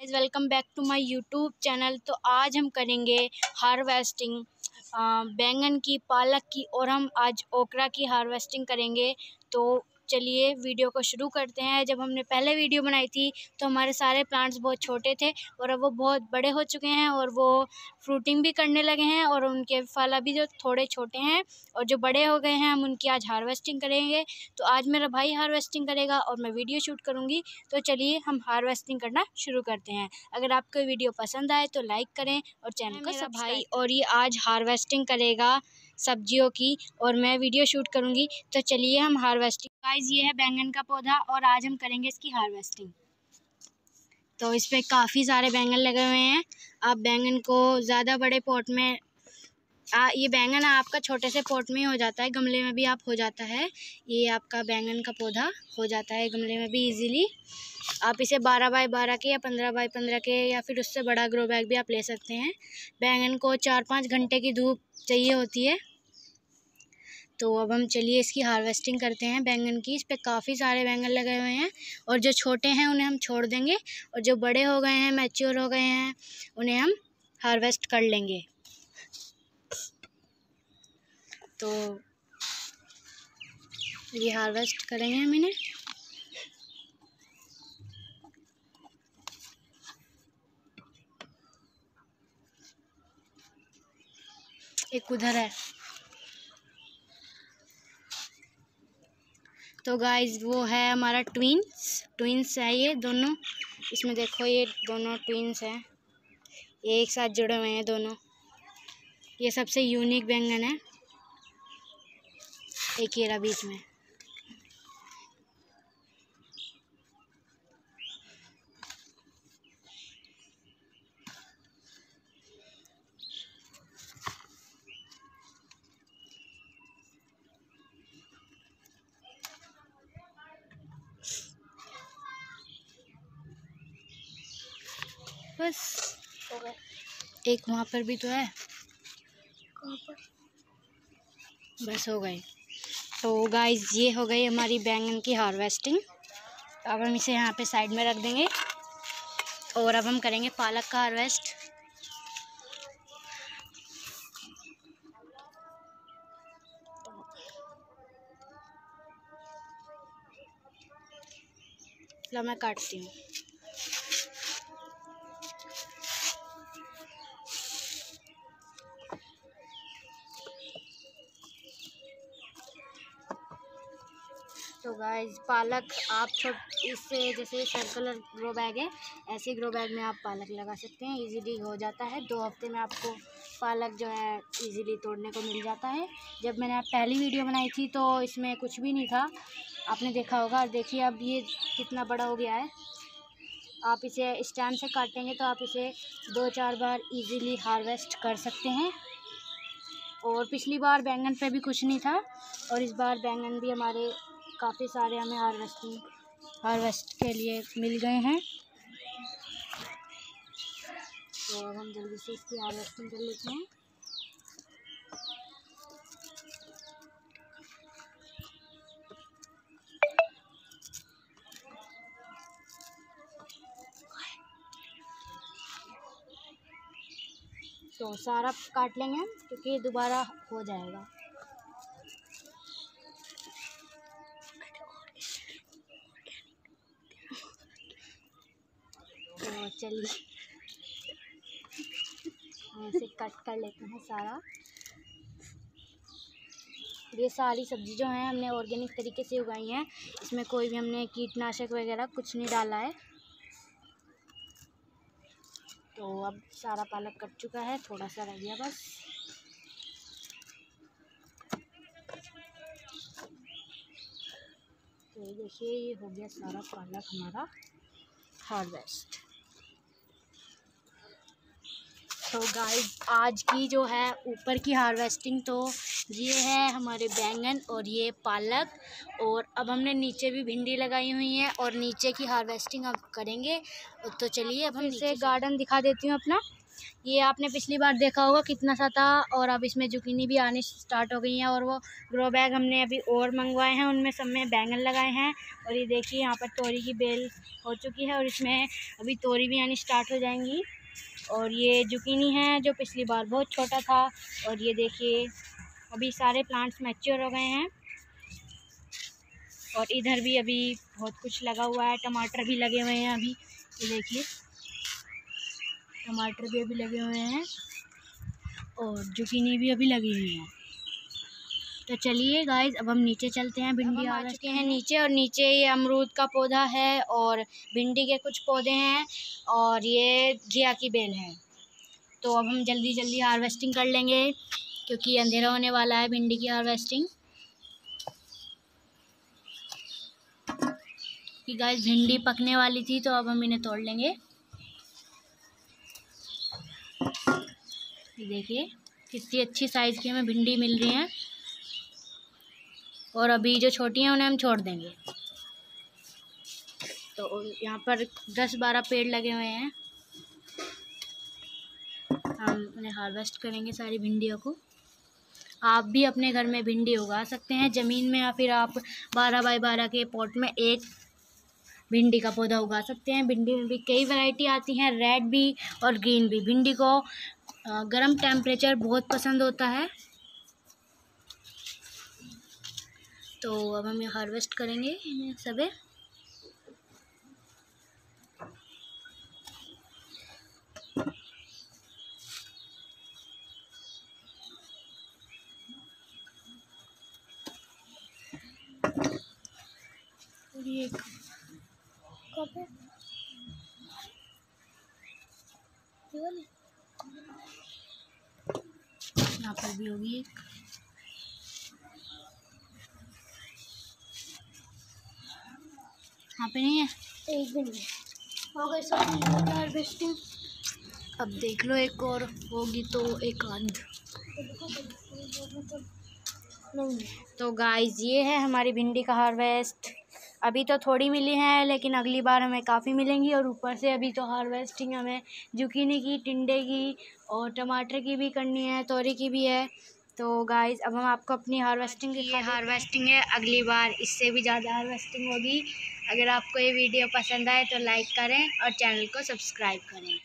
Guys welcome back to my YouTube channel तो आज हम करेंगे हार्वेस्टिंग बैंगन की, पालक की और हम आज ओकरा की हार्वेस्टिंग करेंगे। तो चलिए वीडियो को शुरू करते हैं। जब हमने पहले वीडियो बनाई थी तो हमारे सारे प्लांट्स बहुत छोटे थे और अब वो बहुत बड़े हो चुके हैं और वो फ्रूटिंग भी करने लगे हैं और उनके फल अभी जो थोड़े छोटे हैं और जो बड़े हो गए हैं हम उनकी आज हार्वेस्टिंग करेंगे। तो आज मेरा भाई हार्वेस्टिंग करेगा और मैं वीडियो शूट करूँगी। तो चलिए हम हार्वेस्टिंग करना शुरू करते हैं। अगर आपको वीडियो पसंद आए तो लाइक करें और चैनल को सब भाई और ये आज हार्वेस्टिंग करेगा सब्जियों की और मैं वीडियो शूट करूँगी। तो चलिए हम हार्वेस्टिंग गाइस ये है बैंगन का पौधा और आज हम करेंगे इसकी हार्वेस्टिंग तो इस पर काफ़ी सारे बैंगन लगे हुए हैं। आप बैंगन को ज़्यादा बड़े पॉट में आ, ये बैंगन आपका छोटे से पॉट में ही जाता है गमले में भी आप हो जाता है। ये आपका बैंगन का पौधा हो जाता है गमले में भी इजीली आप इसे बारह बाय बारह के या पंद्रह बाय पंद्रह के या फिर उससे बड़ा ग्रो बैग भी आप ले सकते हैं। बैंगन को चार पाँच घंटे की धूप चाहिए होती है। तो अब हम चलिए इसकी हार्वेस्टिंग करते हैं बैंगन की। इस पर काफ़ी सारे बैंगन लगे हुए हैं और जो छोटे हैं उन्हें हम छोड़ देंगे और जो बड़े हो गए हैं, मैच्योर हो गए हैं, उन्हें हम हार्वेस्ट कर लेंगे। तो ये हार्वेस्ट करेंगे हम इन्हें। एक उधर है। तो गाइज़ वो है हमारा ट्विंस ट्विंस है ये दोनों. इसमें देखो ये दोनों ट्विंस हैं. एक साथ जुड़े हुए हैं दोनों. ये सबसे यूनिक व्यंजन है. एक ही बीच में. बस। हो गए एक वहाँ पर भी तो है। बस हो गए तो गाइस ये हो गई हमारी बैंगन की हार्वेस्टिंग अब हम इसे यहाँ पे साइड में रख देंगे। और अब हम करेंगे पालक का हार्वेस्ट मैं काटती हूँ। तो गाइस पालक आप छोट इससे जैसे सर्कुलर ग्रो बैग है, ऐसे ग्रो बैग में आप पालक लगा सकते हैं इजीली हो जाता है। दो हफ़्ते में आपको पालक जो है इजीली तोड़ने को मिल जाता है। जब मैंने पहली वीडियो बनाई थी तो इसमें कुछ भी नहीं था। आपने देखा होगा, देखिए अब ये कितना बड़ा हो गया है। आप इसे स्टैंड से काटेंगे तो आप इसे दो चार बार इजीली हार्वेस्ट कर सकते हैं। और पिछली बार बैंगन पे भी कुछ नहीं था और इस बार बैंगन भी हमारे काफ़ी सारे हमें हार्वेस्टिंग हार्वेस्ट के लिए मिल गए हैं। तो अब हम जल्दी से इसकी हार्वेस्टिंग कर लेते हैं। तो सारा काट लेंगे क्योंकि दोबारा हो जाएगा। चलिए। ऐसे कट कर लेते हैं सारा। ये सारी सब्ज़ी जो है, हमने ऑर्गेनिक तरीके से उगाई हैं। इसमें कोई भी हमने कीटनाशक वगैरह कुछ नहीं डाला है। तो अब सारा पालक कट चुका है, थोड़ा सा रह गया बस। तो देखिए, ये हो गया सारा पालक हमारा हार्वेस्ट तो गाइस आज की जो है ऊपर की हार्वेस्टिंग तो ये है हमारे बैंगन और ये पालक। और अब हमने नीचे भी भिंडी लगाई हुई है और नीचे की हार्वेस्टिंग अब करेंगे। तो चलिए अब हम इसे गार्डन दिखा देती हूँ अपना। ये आपने पिछली बार देखा होगा कितना सा था और अब इसमें जुकीनी भी आनी स्टार्ट हो गई हैं और वो ग्रो बैग हमने अभी और मंगवाए हैं। उनमें सब में बैंगन लगाए हैं और ये देखिए यहाँ पर तोरी की बेल हो चुकी है और इसमें अभी तोरी भी आनी स्टार्ट हो जाएँगी। और ये जुकीनी है जो पिछली बार बहुत छोटा था और ये देखिए, अभी सारे प्लांट्स मैच्योर हो गए हैं। और इधर भी अभी बहुत कुछ लगा हुआ है, टमाटर भी लगे हुए हैं अभी। ये देखिए, टमाटर भी अभी लगे हुए हैं और जुकीनी भी अभी लगी हुई हैं। तो चलिए गाइस अब हम नीचे चलते हैं भिंडी आ चुके हैं नीचे और नीचे ये अमरूद का पौधा है और भिंडी के कुछ पौधे हैं और ये घिया की बेल है। तो अब हम जल्दी जल्दी हार्वेस्टिंग कर लेंगे क्योंकि अंधेरा होने वाला है भिंडी की हार्वेस्टिंग कि गाइस भिंडी पकने वाली थी तो अब हम इन्हें तोड़ लेंगे। देखिए कितनी अच्छी साइज़ की हमें भिंडी मिल रही हैं। और अभी जो छोटी हैं, उन्हें हम छोड़ देंगे। तो यहाँ पर दस बारह पेड़ लगे हुए हैं। हम उन्हें हार्वेस्ट करेंगे सारी भिंडियों को। आप भी अपने घर में भिंडी उगा सकते हैं, ज़मीन में या फिर आप बारह बाई बारह के पॉट में एक भिंडी का पौधा उगा सकते हैं। भिंडी में भी कई वैरायटी आती हैं, रेड भी और ग्रीन भी। भिंडी को गर्म टेम्परेचर बहुत पसंद होता है। तो अब हम ये हार्वेस्ट करेंगे सबे यहाँ पर भी होगी एक। यहाँ पे नहीं है? एक दिन हो गए सब हार्वेस्टिंग अब देख लो एक और होगी तो एक आध। तो गाइस ये है हमारी भिंडी का हार्वेस्ट अभी तो थोड़ी मिली है लेकिन अगली बार हमें काफ़ी मिलेंगी और ऊपर से अभी तो हार्वेस्टिंग हमें जुकीनी की टिंडे की और टमाटर की भी करनी है तोरी की भी है। तो गाइज़ अब हम आपको अपनी हार्वेस्टिंग की हार्वेस्टिंग है। अगली बार इससे भी ज़्यादा हार्वेस्टिंग होगी। अगर आपको ये वीडियो पसंद आए तो लाइक करें और चैनल को सब्सक्राइब करें।